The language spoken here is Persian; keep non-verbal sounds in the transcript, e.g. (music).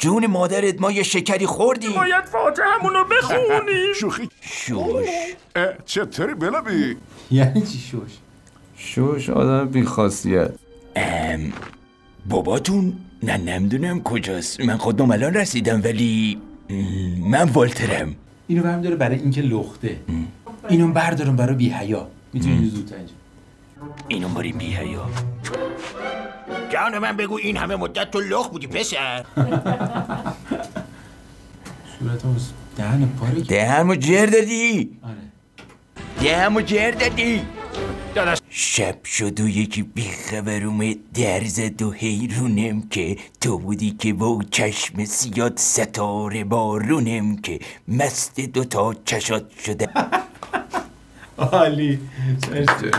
جون مادرت ما یه شکری خوردیم. باید فاتحمونو بخونیم (laughs) شوخی. شوش. چطوری بلبی یعنی چی شوش؟ شوش آدم بیخاصیت. ام باباتون نه نمی‌دونم کجاست. من خودم الان رسیدم ولی من والترم. اینو برم داره برای اینکه لخته. اینو بردارم برای بی حیا می‌تونی زودتر اینجا. اینو بریم بی حیا جان من بگو این همه مدت تو لخ بودی پسر. صورتم دهن پاره که دهمو جر دادی. آره. دهمو جر دادی. داداش. شب شد و یکی بیخبر اومد. در زد و حیرونم که تو بودی که با چشم سیاد ستاره بارونم که مست دوتا چشات شده. (laughs) عالی. مرسی.